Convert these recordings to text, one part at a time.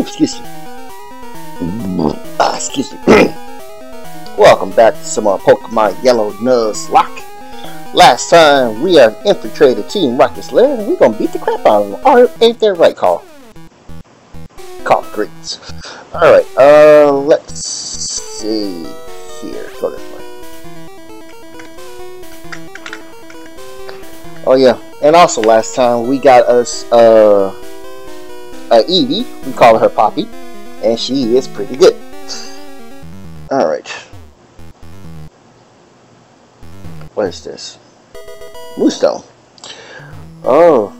Excuse me. Ah, excuse me. Welcome back to some more Pokemon Yellow Nuzlocke. Last time we have infiltrated Team Rocket's lair and we're gonna beat the crap out of them. Or ain't that right, Carl? Carl Greats. Alright, uh, let's see here. Go this way. Oh yeah, and also last time we got us, uh, uh, Eevee. We call her Poppi, and she is pretty good. All right. What is this? Moonstone. Oh.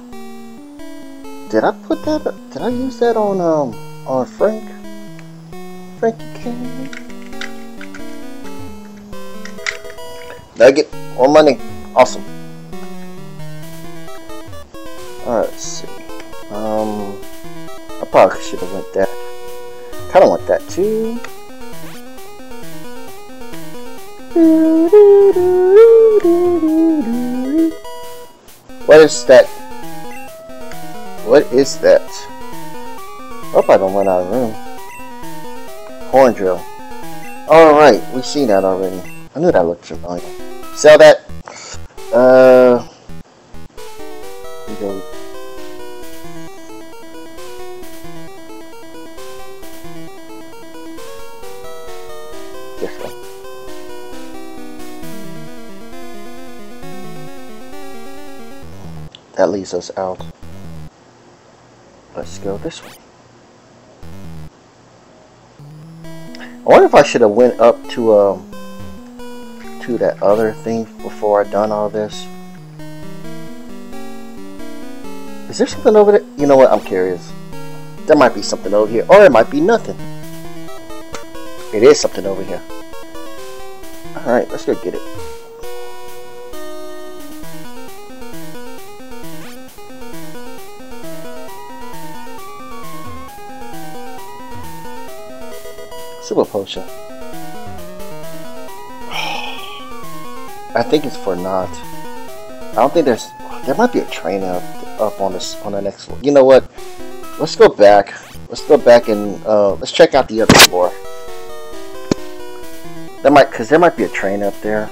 Did I put that? Did I use that on um on Frank? Frankie Kennedy. Nugget. More money. Awesome. Alright, let's see. Um. I should have went that. Kind of want that too. What is that? What is that? Hope I don't run out of room. Horn drill. Alright, we've seen that already. I knew that looked familiar. Sell that. Uh. That leaves us out. Let's go this way. I wonder if I should have went up to um to that other thing before I done all this. Is there something over there? You know what? I'm curious. There might be something over here, or it might be nothing. It is something over here. Alright, let's go get it. I think it's for not. I don't think there's. There might be a train up up on this on the next floor. You know what? Let's go back. Let's go back and uh, let's check out the other floor. There might, cause there might be a train up there.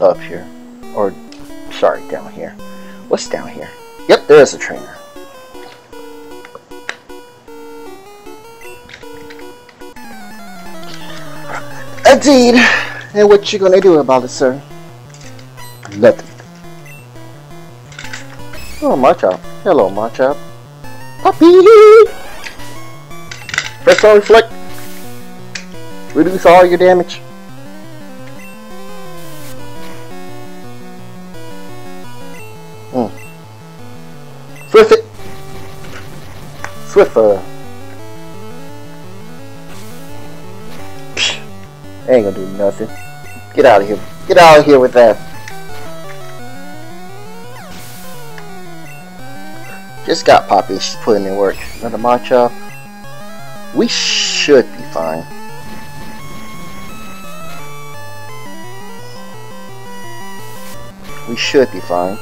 Up here? Or sorry, down here. What's down here? Yep, there is a trainer. Indeed. And what you gonna do about it, sir? Nothing. Oh, Machop. Hello, Machop. Puppy! Press on reflect. Reduce all your damage. Swift, uh. Ain't gonna do nothing. Get out of here. Get out of here with that. Just got Poppi. Putting in work. Another Machop. We should be fine. We should be fine.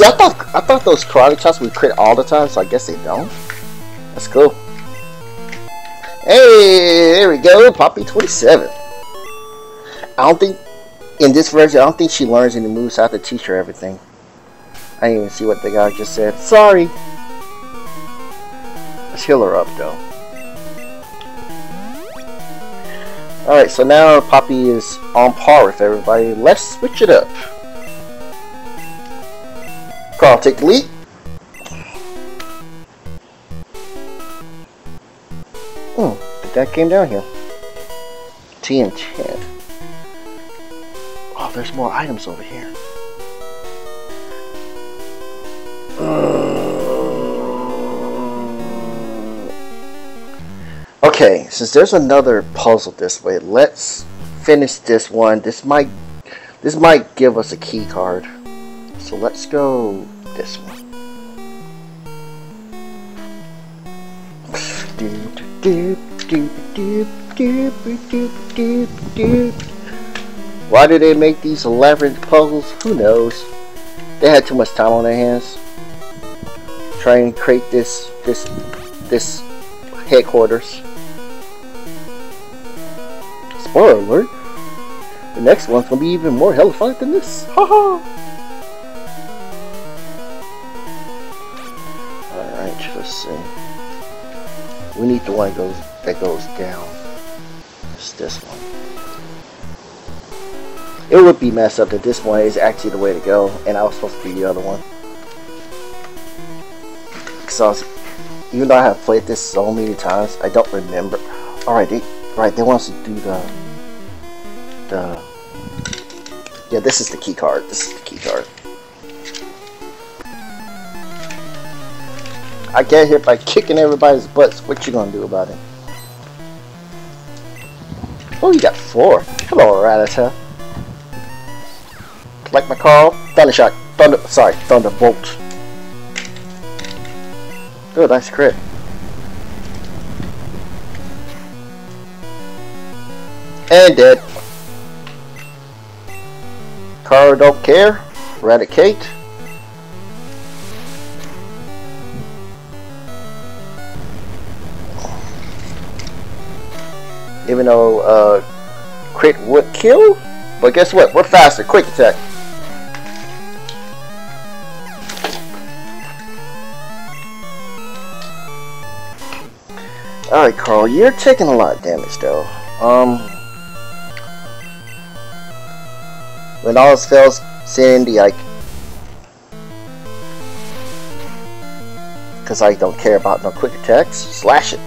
See, I thought I thought those karate chops would crit all the time, so I guess they don't. That's cool. Hey, there we go, Poppi 27. I don't think, in this version, I don't think she learns any moves, so I have to teach her everything. I didn't even see what the guy just said. Sorry. Let's heal her up, though. Alright, so now Poppi is on par with everybody. Let's switch it up. Lead. Hmm, that came down here. TM10. Oh, there's more items over here. Okay, since there's another puzzle this way, let's finish this one. This might this might give us a key card. So let's go this one. Why do they make these elaborate puzzles? Who knows? They had too much time on their hands. Try and create this this this headquarters. Spoiler alert. The next one's gonna be even more hellified than this. Haha! The one that goes that goes down. It's this one. It would be messed up that this one is actually the way to go and I was supposed to be the other one. Because I was, even though I have played this so many times, I don't remember. Alright, they, right, they want us to do the the yeah, this is the key card. This is the key card. I get hit by kicking everybody's butts. What you gonna do about it? Oh, you got four. Hello, Rattata. Like my call? Thunder shock. Thunder. Sorry, thunderbolt. Oh, nice crit. And dead. Car don't care. Eradicate. Even though uh, crit would kill, but guess what? We're faster. Quick attack. Alright, Carl, you're taking a lot of damage though. Um, When all else fails, the Ike. Because I don't care about no quick attacks. Slash it.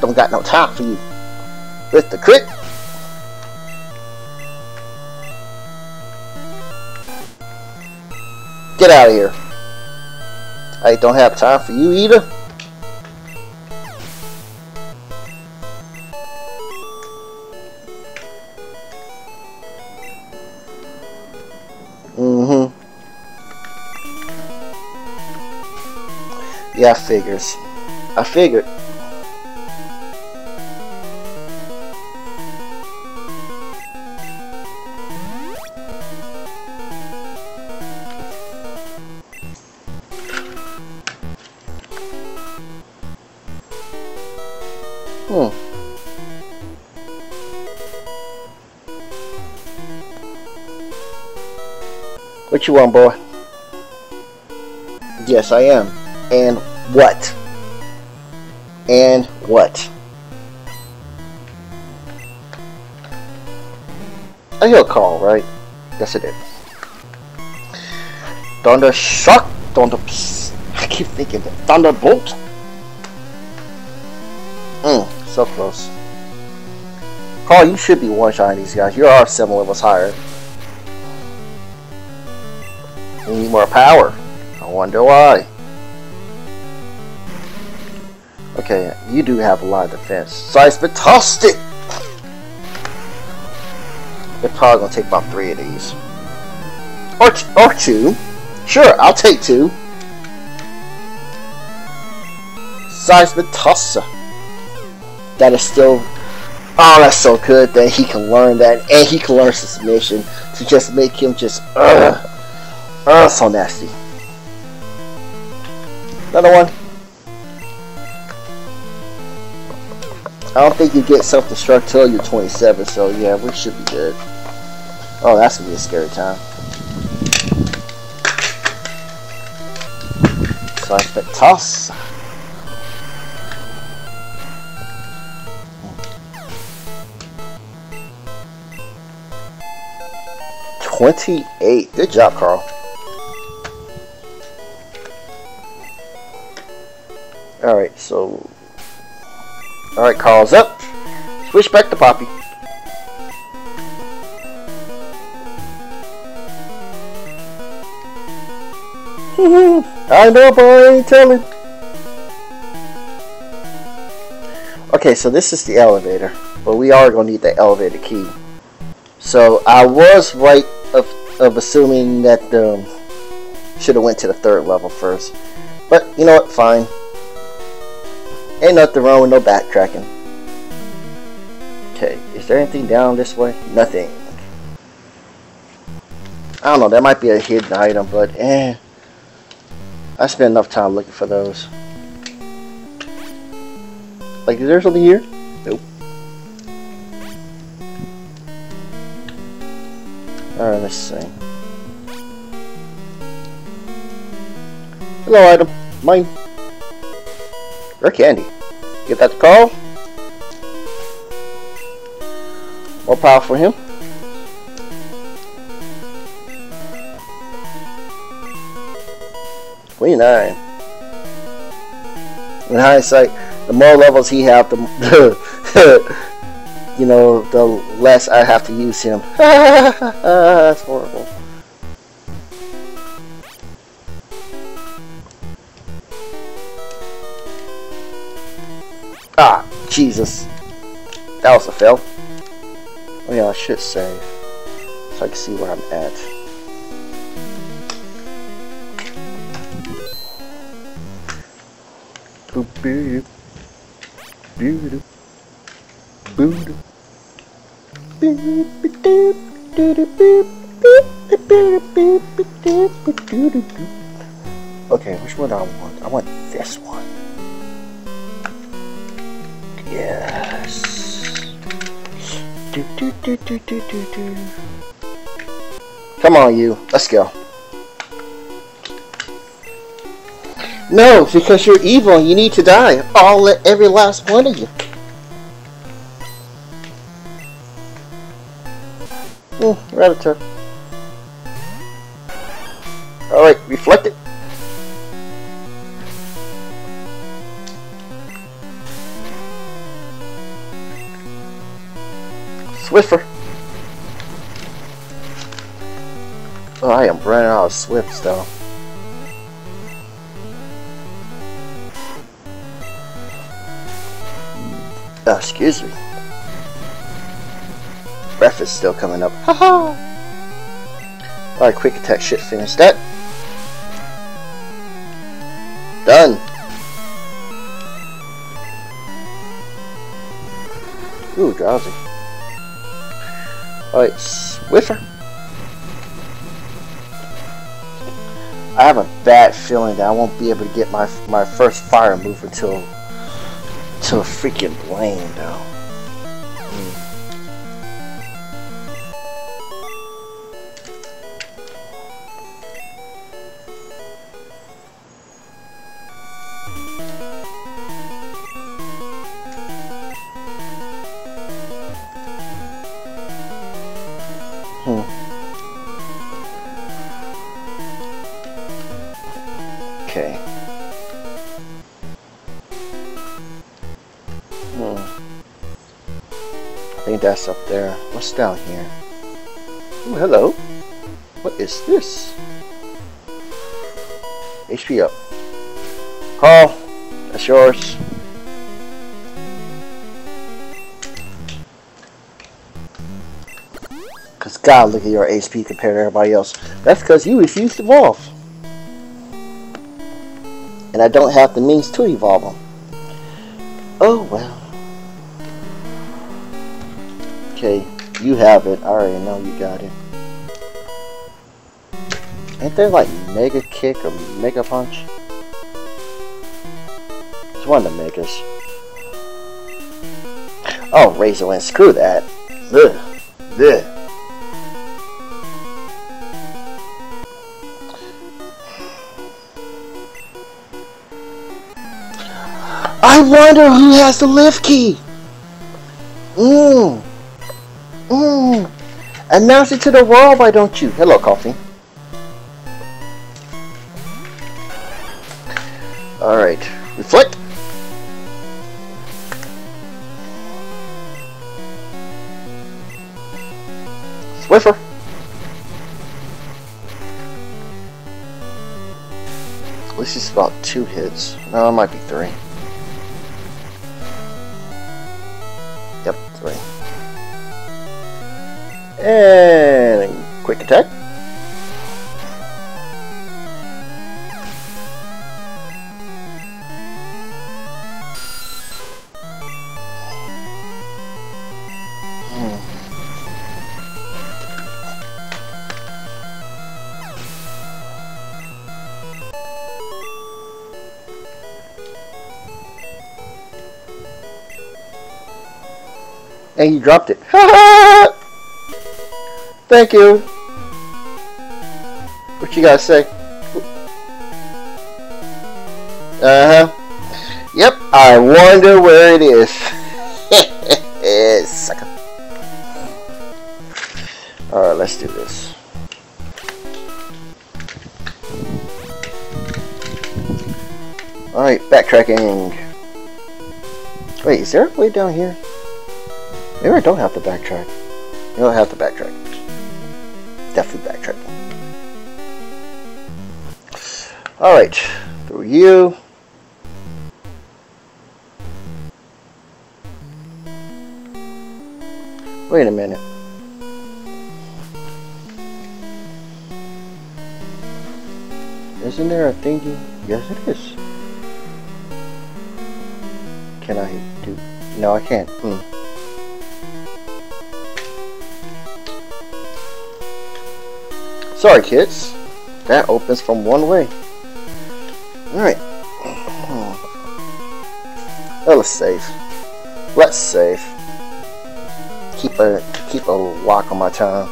Don't got no time for you. With the crit. Get out of here. I don't have time for you either. Mm-hmm. Yeah, I figures. I figured. You boy? Yes, I am. And what? And what? I hear a call, right? Yes, it is. Thunder shock, thunder. I keep thinking thunderbolt. Hmm, so close. Carl, you should be one-shotting these guys. You are seven levels higher. More power. I wonder why. Okay, you do have a lot of defense. Seismitastic! They're probably gonna take about three of these. Or, or two. Sure, I'll take two. Seismitassa. That is still... Oh, that's so good that he can learn that. And he can learn submission to just make him just... Ugh, so nasty. Another one. I don't think you get self-destruct till you're 27, so yeah, we should be good. Oh, that's gonna be a scary time. So I toss. Twenty-eight. Good job, Carl. All right, so Alright, Carl's up. Switch back to Poppi. I know, boy, I ain't telling. Okay, so this is the elevator, but we are going to need the elevator key. So I was right of, of assuming that um, should have went to the third level first. But you know what, fine. Ain't nothing wrong with no backtracking. Okay, is there anything down this way? Nothing. I don't know, that might be a hidden item, but eh. I spent enough time looking for those. Like, is there something here? Nope. Alright, let's see. Hello, item. Mine. Rare candy. Get that to Carl. More power for him. Twenty-nine. In hindsight, the more levels he have, the you know, the less I have to use him. That's horrible. Ah, Jesus. That was a fail. Oh yeah, I should save. So I can see where I'm at. Okay, which one do I want? I want this one. Yes. Do, do, do, do, do, do, do. Come on, you. Let's go. No, because you're evil you need to die. All every last one of you. Mm, Rattata. Alright, reflect it. Oh, I am running out of Swifts though. Oh, excuse me. Breath is still coming up. Haha! Alright, quick attack should finish that. Done! Ooh, drowsy. Alright, Swiffer. I have a bad feeling that I won't be able to get my my first fire move until until freaking Blaine though. Hmm. Down here? Oh, hello. What is this? HP up. Carl, that's yours. Cause God, look at your HP compared to everybody else. That's because you refuse to evolve. And I don't have the means to evolve them. You have it. I already know you got it. Ain't there like Mega Kick or Mega Punch? It's one of the Megas. Oh, Razor Wind, screw that. Ugh. Ugh. I wonder who has the lift key. Mmm. Mmm. Announce it to the world, why don't you? Hello, Koffing. Alright. Reflect. Swiffer. At least it's about two hits. No, it might be three. And quick attack. and he dropped it. Thank you. What you gotta say? Uh-huh. Yep, I wonder where it is. Sucker. Alright, let's do this. Alright, backtracking. Wait, is there a way down here? Maybe I don't have to backtrack. You don't have to backtrack. Definitely backtracking. Alright, through you. Wait a minute. Isn't there a thingy? Yes, it is. Can I do? No, I can't. Hmm. Sorry, kids. That opens from one way. Alright. Oh, let's save. Let's save. Keep a keep a lock on my tongue.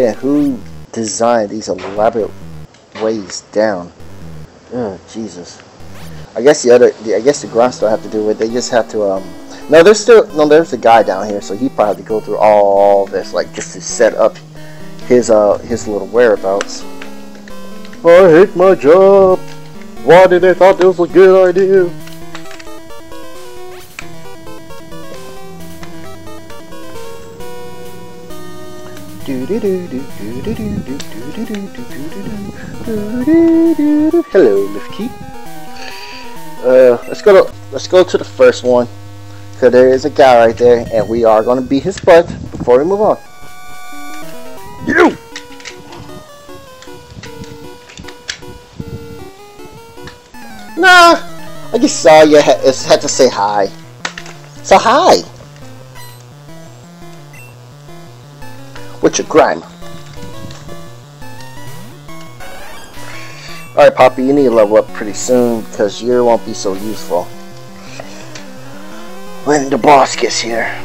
Again, who designed these elaborate ways down? Oh, Jesus. I guess the other, the, I guess the grunts don't have to do with. It. They just have to. Um, no, there's still no. There's a guy down here, so he probably had to go through all this, like just to set up his uh his little whereabouts. I hate my job. Why did they thought this was a good idea? Hello, Lifty. Uh, let's go to let's go to the first one, cause there is a guy right there, and we are gonna beat his butt before we move on. You. Nah, I just saw you. Had, had to say hi. So hi. What's your crime? Alright, Poppi, you need to level up pretty soon because you won't be so useful when the boss gets here.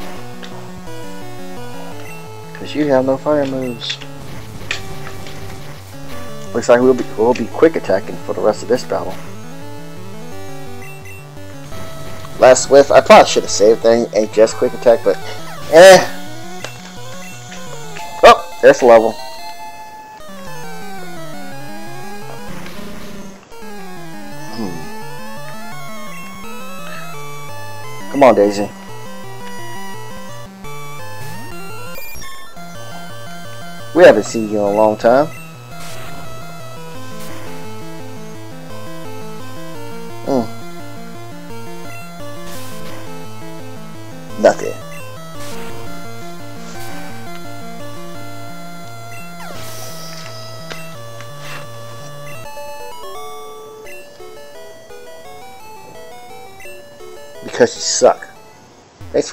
Because you have no fire moves. Looks like we'll be, we'll be quick attacking for the rest of this battle. Last Swift, I probably should have saved thing and just quick attack, but eh. The level. Hmm. Come on, Daisy. We haven't seen you in a long time.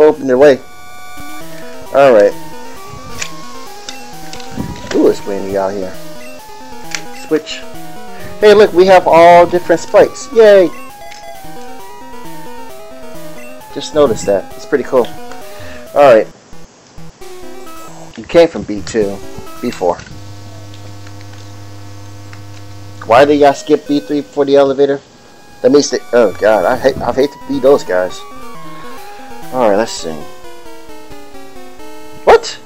Opening your way. Alright. Who is windy out here? Switch. Hey look, we have all different sprites. Yay! Just noticed that. It's pretty cool. Alright. You came from B2. B4. Why did y'all skip B3 for the elevator? That means that. Oh god, I hate. I hate to be those guys. All right, let's see. What?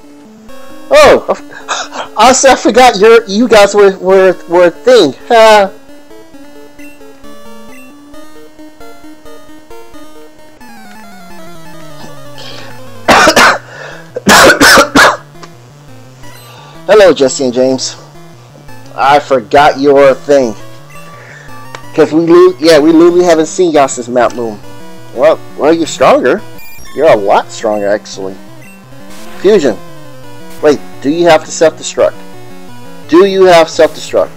Oh, honestly, I forgot your you guys were were were a thing. Ha. Hello, Jessie and James. I forgot your thing. Because we, yeah, we literally haven't seen y'all since Mount Moon. Well, well, you're stronger. You're a lot stronger, actually. Fusion. Wait, do you have to self-destruct? Do you have self-destruct?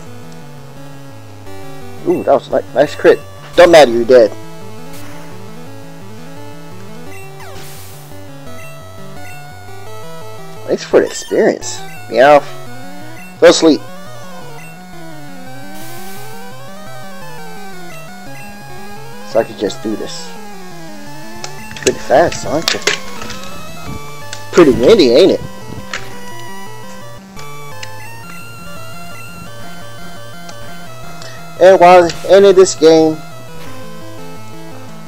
Ooh, that was a nice, crit. Don't matter, you're dead. Thanks for the experience. Meowth. Go sleep. So I could just do this. Pretty fast, aren't you? Pretty windy, ain't it? And while in this game,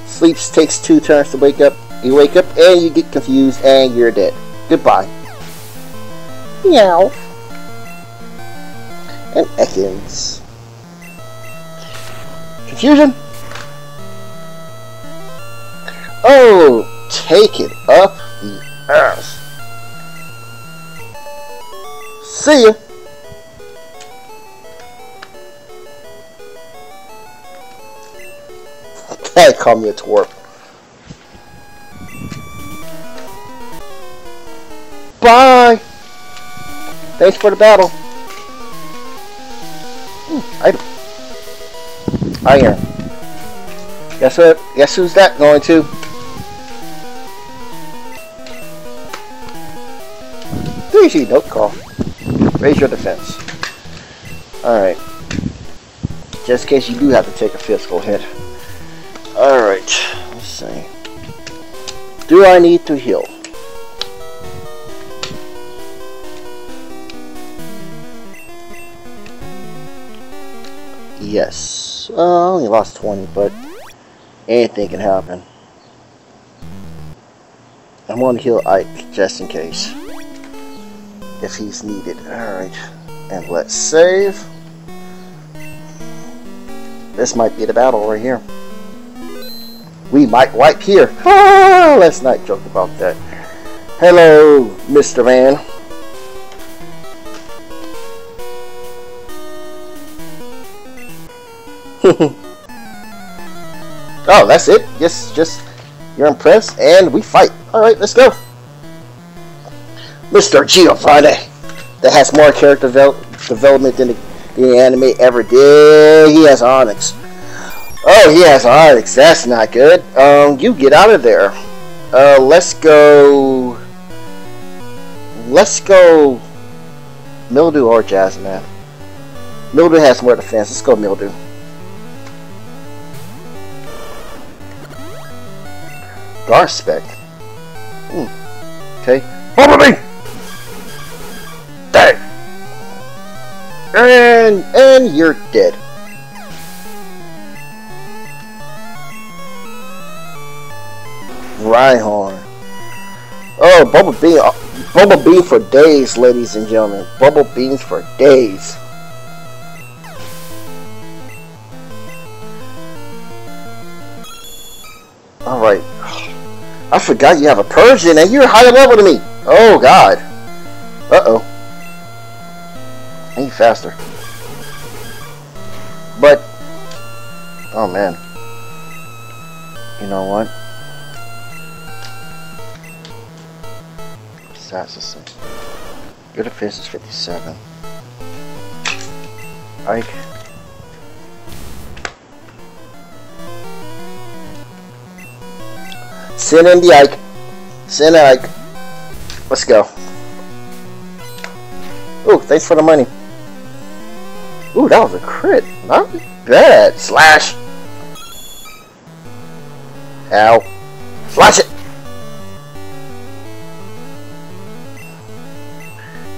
sleeps takes two turns to wake up. You wake up and you get confused and you're dead. Goodbye. Meowth. And Ekans. Confusion? Oh, take it up the ass. See ya. Can't call me a twerp. Bye. Thanks for the battle. Hmm, item. Iron. Guess what? Guess who's that going to? Easy, no call. Raise your defense. Alright. Just in case you do have to take a physical hit. Alright, let's see. Do I need to heal? Yes. I only lost 20, but anything can happen. I'm going to heal Ike just in case. If he's needed. Alright. And let's save. This might be the battle right here. We might wipe here. Ah, let's not joke about that. Hello, Mr. Man. oh, that's it? Yes, just, you're impressed, and we fight. Alright, let's go. Mr. Giovanni, that has more character devel development than the, the anime ever did. He has Onix. Oh, he has Onix. That's not good. Um, you get out of there. Uh, let's go... Let's go... Mildew or Jazzman. Mildew has more defense. Let's go Mildew. Darspec. Hmm. Okay. Bumblebee! Dead! And, and you're dead. Rhyhorn. Oh, Bubble Beam. Uh, Bubble Beam for days, ladies and gentlemen. Bubble Beams for days. Alright. I forgot you have a Persian and you're higher level than me. Oh, God. Uh-oh. I need faster. But, oh, man. You know what? Assassin. Your defense is 57. Ike. Send in the Ike. Send Ike. Let's go. Ooh, thanks for the money. Ooh, that was a crit. Not bad. Slash. Ow. Slash it.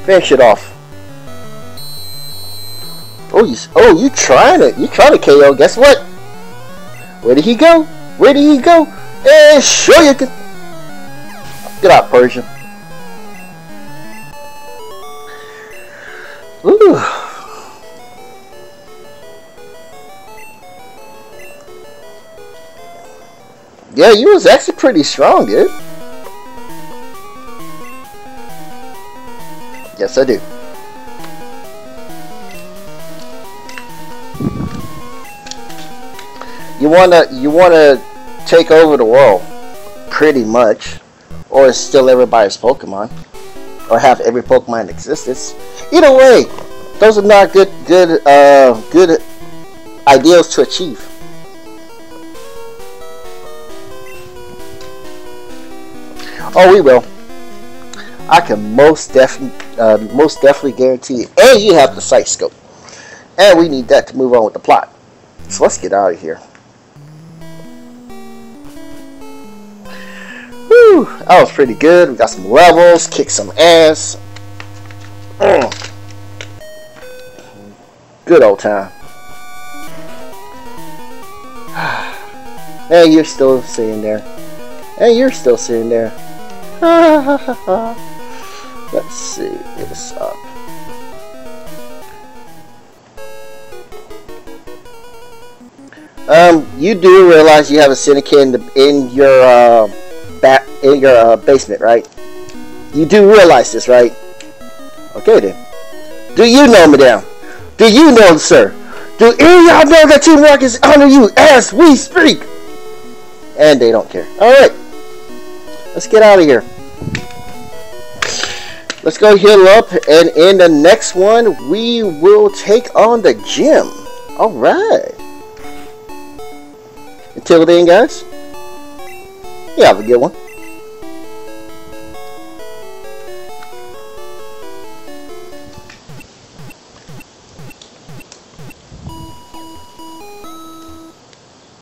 Finish it off. Oh, you, oh, you trying it. You trying to KO. Guess what? Where did he go? Where did he go? Eh, sure you can. Get out, Persian. Yeah, you was actually pretty strong, dude. Yes, I do. You wanna, you wanna take over the world, pretty much, or steal everybody's Pokemon, or have every Pokemon in existence. Either way, those are not good, good, uh, good ideals to achieve. Oh, we will. I can most definitely, uh, most definitely guarantee it. And you have the Silph Scope, and we need that to move on with the plot. So let's get out of here. Whew, that was pretty good. We got some levels, kicked some ass. Mm. Good old time. And you're still sitting there. And you're still sitting there. Let's see this up. Um, you do realize you have a syndicate in, the, in your uh, back in your uh, basement, right? You do realize this, right? Okay then. Do you know, madam? Do you know, sir? Do any of y'all know that Teamwork is under you as we speak? And they don't care. Alright. Let's get out of here. Let's go heal up, and in the next one, we will take on the gym. Alright. Until then, guys, you have a good one.